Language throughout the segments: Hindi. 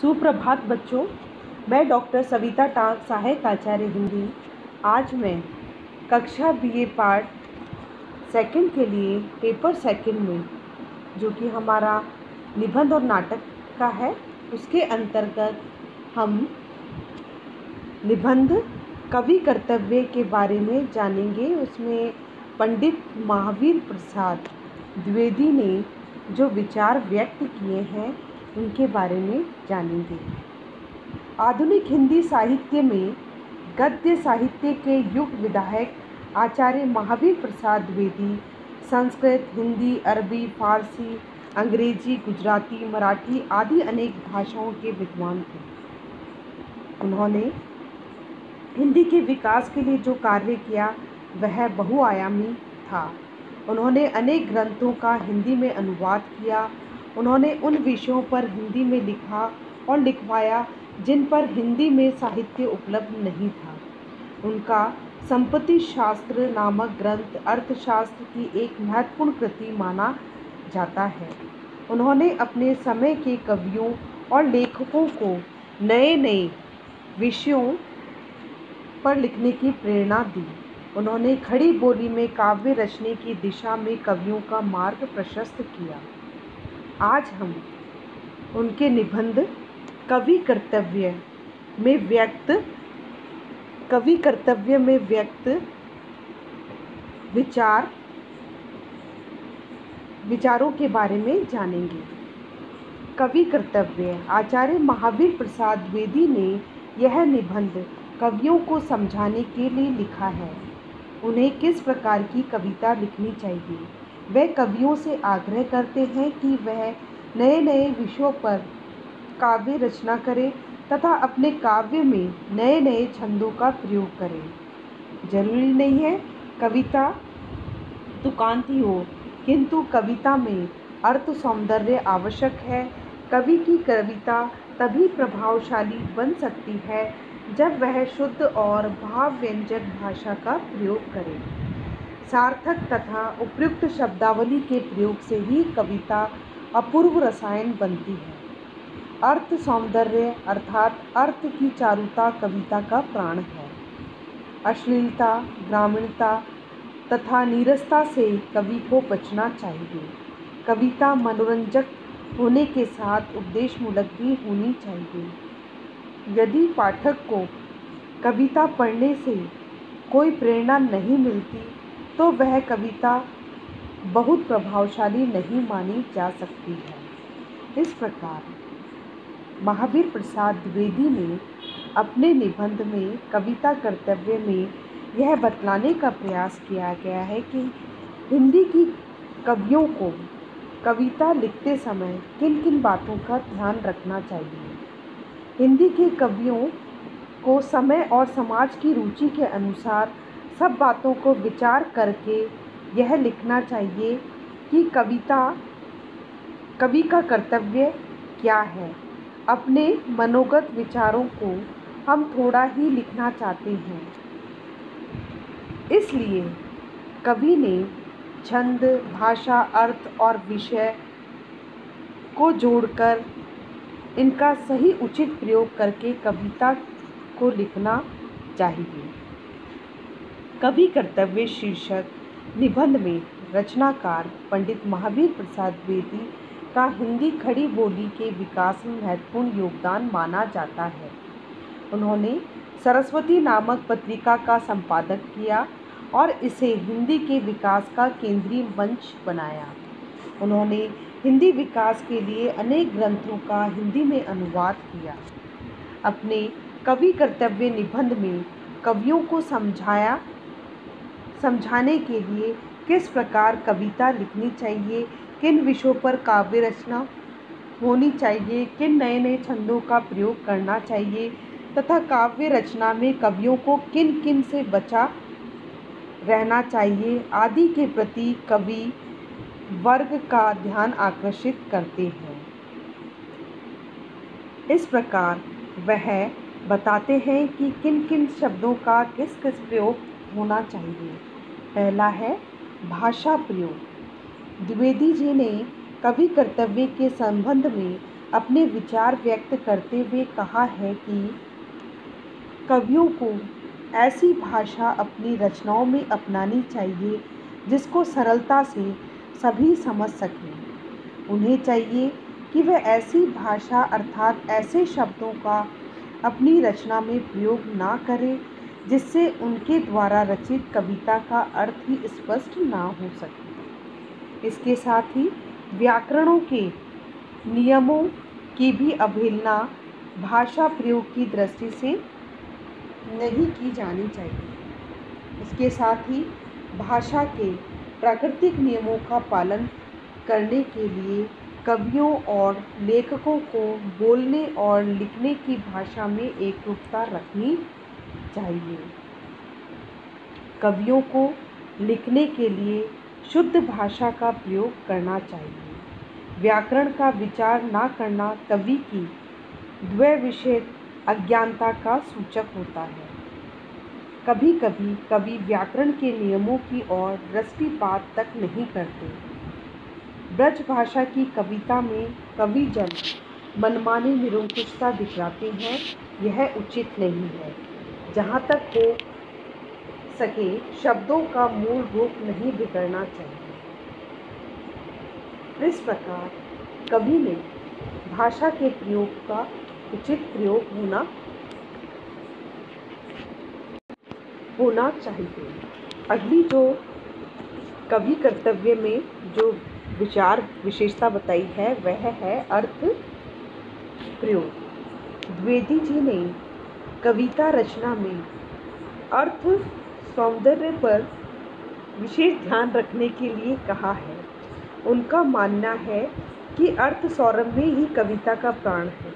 सुप्रभात बच्चों, मैं डॉक्टर सविता टाक सहायक आचार्य हिंदी। आज मैं कक्षा बीए पार्ट सेकंड के लिए पेपर सेकंड में, जो कि हमारा निबंध और नाटक का है, उसके अंतर्गत हम निबंध, कवि कर्तव्य के बारे में जानेंगे। उसमें पंडित महावीर प्रसाद द्विवेदी ने जो विचार व्यक्त किए हैं उनके बारे में जानेंगे। आधुनिक हिंदी साहित्य में गद्य साहित्य के युग विधायक आचार्य महावीर प्रसाद द्विवेदी, संस्कृत, हिंदी, अरबी, फारसी, अंग्रेज़ी, गुजराती, मराठी आदि अनेक भाषाओं के विद्वान थे। उन्होंने हिंदी के विकास के लिए जो कार्य किया, वह बहुआयामी था। उन्होंने अनेक ग्रंथों का हिंदी में अनुवाद किया उन्होंने उन विषयों पर हिंदी में लिखा और लिखवाया जिन पर हिंदी में साहित्य उपलब्ध नहीं था। उनका संपत्ति शास्त्र नामक ग्रंथ अर्थशास्त्र की एक महत्वपूर्ण कृति माना जाता है। उन्होंने अपने समय के कवियों और लेखकों को नए नए विषयों पर लिखने की प्रेरणा दी। उन्होंने खड़ी बोली में काव्य रचने की दिशा में कवियों का मार्ग प्रशस्त किया। आज हम उनके निबंध कवि कर्तव्य में व्यक्त, कवि कर्तव्य में व्यक्त विचार, विचारों के बारे में जानेंगे। कवि कर्तव्य, आचार्य महावीर प्रसाद द्विवेदी ने यह निबंध कवियों को समझाने के लिए लिखा है। उन्हें किस प्रकार की कविता लिखनी चाहिए? वे कवियों से आग्रह करते हैं कि वह नए नए विषयों पर काव्य रचना करें तथा अपने काव्य में नए नए छंदों का प्रयोग करें। ज़रूरी नहीं है कविता तुकांती हो, किंतु कविता में अर्थ सौंदर्य आवश्यक है। कवि की कविता तभी प्रभावशाली बन सकती है जब वह शुद्ध और भाव व्यंजक भाषा का प्रयोग करे। सार्थक तथा उपयुक्त शब्दावली के प्रयोग से ही कविता अपूर्व रसायन बनती है। अर्थ सौंदर्य अर्थात अर्थ की चारुता कविता का प्राण है। अश्लीलता, ग्रामीणता तथा नीरसता से कवि को बचना चाहिए। कविता मनोरंजक होने के साथ उपदेशमूलक भी होनी चाहिए। यदि पाठक को कविता पढ़ने से कोई प्रेरणा नहीं मिलती तो वह कविता बहुत प्रभावशाली नहीं मानी जा सकती है। इस प्रकार महावीर प्रसाद द्विवेदी ने अपने निबंध में कविता कर्तव्य में यह बतलाने का प्रयास किया गया है कि हिंदी की कवियों को कविता लिखते समय किन किन बातों का ध्यान रखना चाहिए। हिंदी के कवियों को समय और समाज की रुचि के अनुसार सब बातों को विचार करके यह लिखना चाहिए कि कविता, कवि का कर्तव्य क्या है। अपने मनोगत विचारों को हम थोड़ा ही लिखना चाहते हैं। इसलिए कवि ने छंद, भाषा, अर्थ और विषय को जोड़कर इनका सही उचित प्रयोग करके कविता को लिखना चाहिए। कवि कर्तव्य शीर्षक, निबंध में रचनाकार पंडित महावीर प्रसाद द्विवेदी का हिंदी खड़ी बोली के विकास में महत्वपूर्ण योगदान माना जाता है। उन्होंने सरस्वती नामक पत्रिका का संपादक किया और इसे हिंदी के विकास का केंद्रीय मंच बनाया। उन्होंने हिंदी विकास के लिए अनेक ग्रंथों का हिंदी में अनुवाद किया। अपने कवि कर्तव्य निबंध में कवियों को समझाया समझाने के लिए किस प्रकार कविता लिखनी चाहिए, किन विषयों पर काव्य रचना होनी चाहिए, किन नए नए छंदों का प्रयोग करना चाहिए, तथा काव्य रचना में कवियों को किन किन से बचा रहना चाहिए आदि के प्रति कवि वर्ग का ध्यान आकर्षित करते हैं। इस प्रकार वह बताते हैं कि किन किन शब्दों का किस किस प्रयोग होना चाहिए। पहला है भाषा प्रयोग। द्विवेदी जी ने कवि कर्तव्य के संबंध में अपने विचार व्यक्त करते हुए कहा है कि कवियों को ऐसी भाषा अपनी रचनाओं में अपनानी चाहिए, जिसको सरलता से सभी समझ सकें। उन्हें चाहिए कि वह ऐसी भाषा अर्थात ऐसे शब्दों का अपनी रचना में प्रयोग ना करें जिससे उनके द्वारा रचित कविता का अर्थ ही स्पष्ट ना हो सके। इसके साथ ही व्याकरणों के नियमों की भी अवहेलना भाषा प्रयोग की दृष्टि से नहीं की जानी चाहिए। इसके साथ ही भाषा के प्राकृतिक नियमों का पालन करने के लिए कवियों और लेखकों को बोलने और लिखने की भाषा में एकरूपता रखनी चाहिए। कवियों को लिखने के लिए शुद्ध भाषा का प्रयोग करना चाहिए। व्याकरण का विचार ना करना कवि की द्वैविषय अज्ञानता का सूचक होता है। कभी कभी कवि व्याकरण के नियमों की ओर दृष्टिपात तक नहीं करते। ब्रज भाषा की कविता में कवि जन मनमानी निरंकुशता दिखलाते हैं, यह उचित नहीं है। जहाँ तक हो सके, शब्दों का मूल रूप नहीं बिगड़ना चाहिए। इस प्रकार कवि ने भाषा के प्रयोग का उचित प्रयोग होना होना चाहिए। अगली जो कवि कर्तव्य में जो विचार विशेषता बताई है, वह है अर्थ प्रयोग। द्विवेदी जी ने कविता रचना में अर्थ सौंदर्य पर विशेष ध्यान रखने के लिए कहा है। उनका मानना है कि अर्थ सौरभ में ही कविता का प्राण है।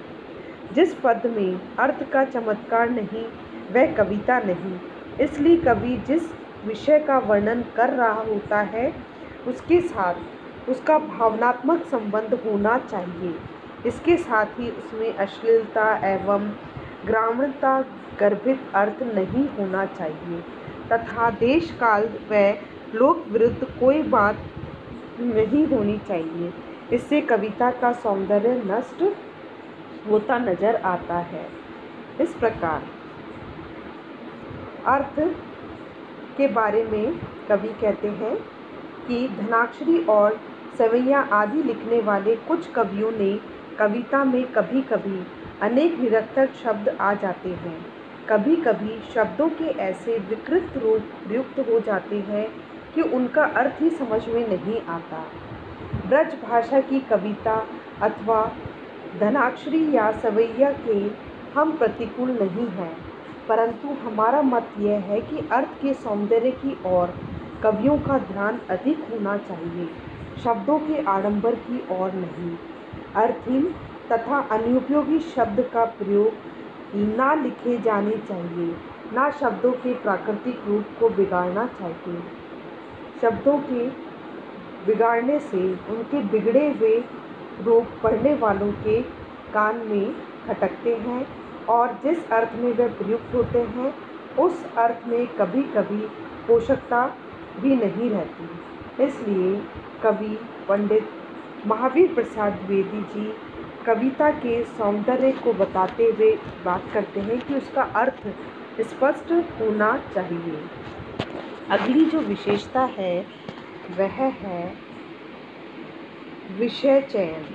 जिस पद में अर्थ का चमत्कार नहीं, वह कविता नहीं। इसलिए कवि जिस विषय का वर्णन कर रहा होता है, उसके साथ उसका भावनात्मक संबंध होना चाहिए। इसके साथ ही उसमें अश्लीलता एवं ग्रामीणता गर्भित अर्थ नहीं होना चाहिए। तथा देश काल व लोक विरुद्ध कोई बात नहीं होनी चाहिए। इससे कविता का सौंदर्य नष्ट होता नज़र आता है। इस प्रकार अर्थ के बारे में कवि कहते हैं कि धनाक्षरी और सवैया आदि लिखने वाले कुछ कवियों ने कविता में कभी कभी अनेक निरर्थक शब्द आ जाते हैं। कभी कभी शब्दों के ऐसे विकृत रूप प्रयुक्त हो जाते हैं कि उनका अर्थ ही समझ में नहीं आता। ब्रज भाषा की कविता अथवा धनाक्षरी या सवैया के हम प्रतिकूल नहीं हैं, परंतु हमारा मत यह है कि अर्थ के सौंदर्य की ओर कवियों का ध्यान अधिक होना चाहिए। शब्दों के आडंबर की ओर नहीं, अर्थहीन तथा अनुपयोगी शब्द का प्रयोग ना लिखे जाने चाहिए, ना शब्दों के प्राकृतिक रूप को बिगाड़ना चाहिए। शब्दों के बिगाड़ने से उनके बिगड़े हुए रूप पढ़ने वालों के कान में खटकते हैं और जिस अर्थ में वे प्रयुक्त होते हैं, उस अर्थ में कभी कभी पोषकता भी नहीं रहती। इसलिए कवि, पंडित महावीर प्रसाद द्विवेदी जी कविता के सौंदर्य को बताते हुए बात करते हैं कि उसका अर्थ स्पष्ट होना चाहिए। अगली जो विशेषता है, वह है विषय चयन।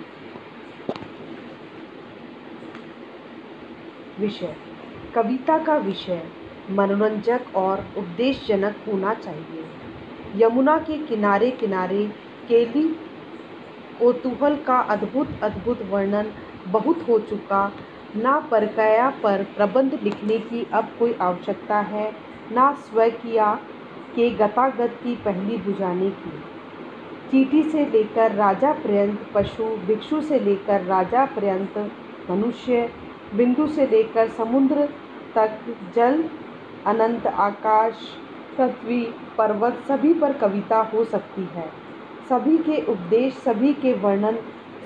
विषय। कविता का विषय मनोरंजक और उद्देश्यजनक होना चाहिए। यमुना के किनारे किनारे केली कोतूहल का अद्भुत अद्भुत वर्णन बहुत हो चुका। ना परकया पर प्रबंध लिखने की अब कोई आवश्यकता है, ना स्वकिया के गतागत की पहली बुझाने की। चीटी से लेकर राजा पर्यंत, पशु, भिक्षु से लेकर राजा पर्यंत, मनुष्य, बिंदु से लेकर समुद्र तक, जल, अनंत आकाश, पृथ्वी, पर्वत सभी पर कविता हो सकती है। सभी के उपदेश, सभी के वर्णन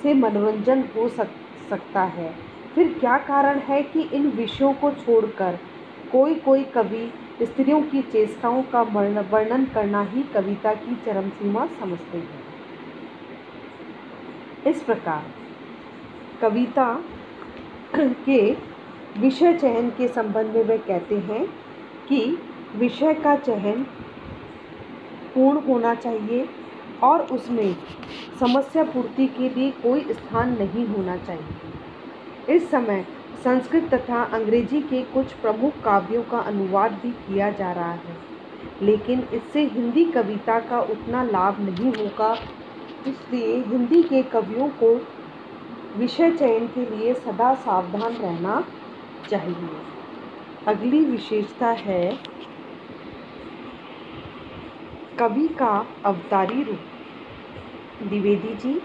से मनोरंजन हो सक, सकता है। फिर क्या कारण है कि इन विषयों को छोड़कर कोई कोई कवि स्त्रियों की चेष्टाओं का वर्णन करना ही कविता की चरम सीमा समझते हैं? इस प्रकार, कविता के विषय चयन के संबंध में वे कहते हैं कि विषय का चयन पूर्ण होना चाहिए और उसमें समस्या पूर्ति के लिए कोई स्थान नहीं होना चाहिए। इस समय संस्कृत तथा अंग्रेज़ी के कुछ प्रमुख काव्यों का अनुवाद भी किया जा रहा है, लेकिन इससे हिंदी कविता का उतना लाभ नहीं होगा, इसलिए हिंदी के कवियों को विषय चयन के लिए सदा सावधान रहना चाहिए। अगली विशेषता है कवि का अवतारी रूप। द्विवेदी जी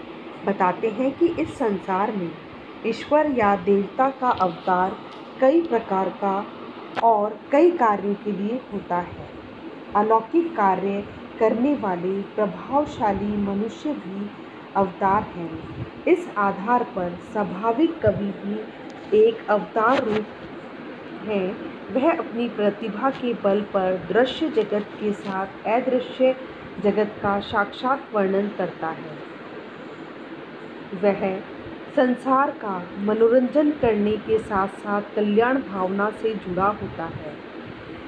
बताते हैं कि इस संसार में ईश्वर या देवता का अवतार कई प्रकार का और कई कार्यों के लिए होता है। अलौकिक कार्य करने वाले प्रभावशाली मनुष्य भी अवतार हैं। इस आधार पर स्वाभाविक कवि भी एक अवतार रूप है। वह अपनी प्रतिभा के बल पर दृश्य जगत के साथ अदृश्य जगत का साक्षात वर्णन करता है। वह संसार का मनोरंजन करने के साथ साथ कल्याण भावना से जुड़ा होता है।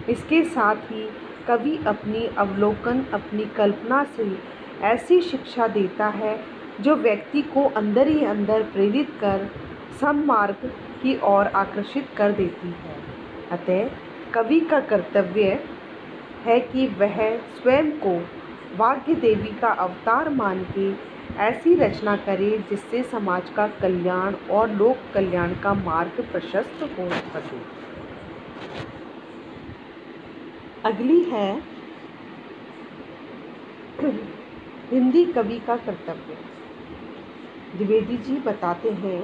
इसके साथ ही कवि अपनी अवलोकन, अपनी कल्पना से ऐसी शिक्षा देता है, जो व्यक्ति को अंदर ही अंदर प्रेरित कर सन्मार्ग की ओर आकर्षित कर देती है। अतः कवि का कर्तव्य है कि वह स्वयं को वाग्य देवी का अवतार मान के ऐसी रचना करे जिससे समाज का कल्याण और लोक कल्याण का मार्ग प्रशस्त हो सके। अगली है, हिंदी कवि का कर्तव्य। द्विवेदी जी बताते हैं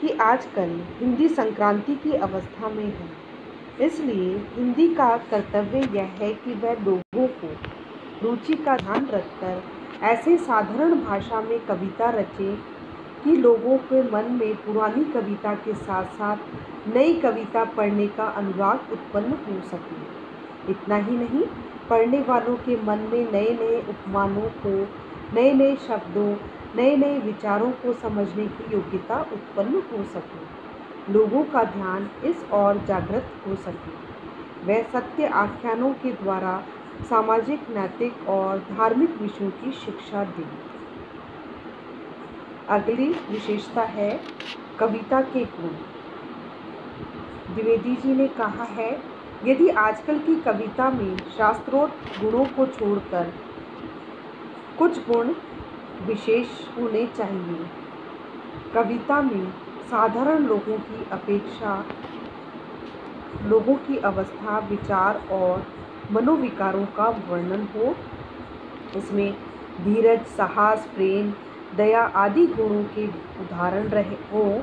कि आजकल हिंदी संक्रांति की अवस्था में है, इसलिए हिंदी का कर्तव्य यह है कि वह लोगों को रुचि का ध्यान रखकर ऐसे साधारण भाषा में कविता रचे कि लोगों के मन में पुरानी कविता के साथ साथ नई कविता पढ़ने का अनुराग उत्पन्न हो सके। इतना ही नहीं, पढ़ने वालों के मन में नए नए उपमानों को नए नए शब्दों नए नए विचारों को समझने की योग्यता उत्पन्न हो सके। लोगों का ध्यान इस ओर जागृत हो सके। वह सत्य आख्यानों के द्वारा सामाजिक, नैतिक और धार्मिक विषयों की शिक्षा दी। अगली विशेषता है कविता के गुण। द्विवेदी जी ने कहा है, यदि आजकल की कविता में शास्त्रोक्त गुणों को छोड़कर कुछ गुण विशेष होने चाहिए, कविता में साधारण लोगों की अपेक्षा, लोगों की अवस्था, विचार और मनोविकारों का वर्णन हो। इसमें धीरज, साहस, प्रेम, दया आदि गुणों के उदाहरण रहे हो।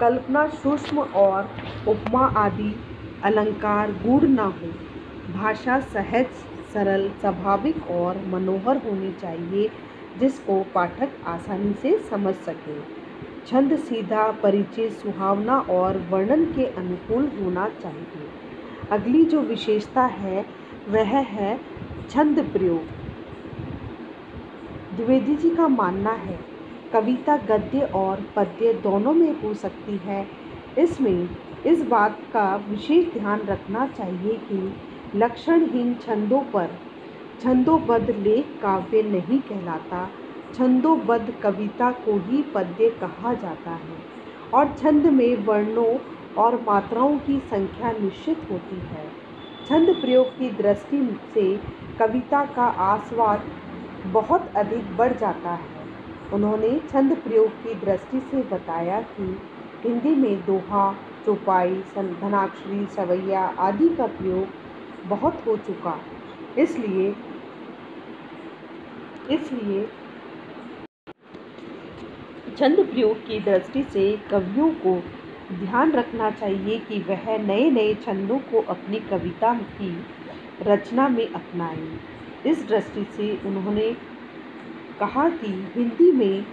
कल्पना, सूक्ष्म और उपमा आदि अलंकार गूढ़ ना हो। भाषा सहज, सरल, स्वाभाविक और मनोहर होनी चाहिए, जिसको पाठक आसानी से समझ सके। छंद सीधा परिचय सुहावना और वर्णन के अनुकूल होना चाहिए। अगली जो विशेषता है, वह है छंद प्रयोग। द्विवेदी जी का मानना है, कविता, गद्य और पद्य दोनों में हो सकती है। इसमें इस बात का विशेष ध्यान रखना चाहिए कि लक्षणहीन छंदों पर छंदोबद्ध लेख काव्य नहीं कहलाता। छंदोबद्ध कविता को ही पद्य कहा जाता है और छंद में वर्णों और मात्राओं की संख्या निश्चित होती है। छंद प्रयोग की दृष्टि से कविता का आस्वाद बहुत अधिक बढ़ जाता है। उन्होंने छंद प्रयोग की दृष्टि से बताया कि हिंदी में दोहा, चौपाई धनाक्षरी, सवैया आदि का प्रयोग बहुत हो चुका। इसलिए इसलिए छंद प्रयोग की दृष्टि से कवियों को ध्यान रखना चाहिए कि वह नए नए छंदों को अपनी कविता की रचना में अपनाएँ। इस दृष्टि से उन्होंने कहा कि हिंदी में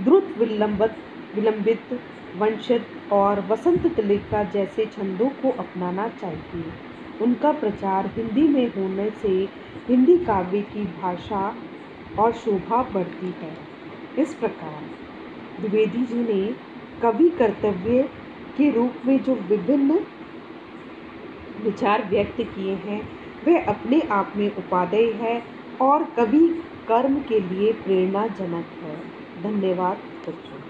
द्रुत विलंबित विलंबित, वंशित और वसंत तलिका जैसे छंदों को अपनाना चाहिए। उनका प्रचार हिंदी में होने से हिंदी काव्य की भाषा और शोभा बढ़ती है। इस प्रकार द्विवेदी जी ने कवि कर्तव्य के रूप में जो विभिन्न विचार व्यक्त किए हैं वह अपने आप में उपादेय है और कभी कर्म के लिए प्रेरणाजनक है। धन्यवाद बच्चों।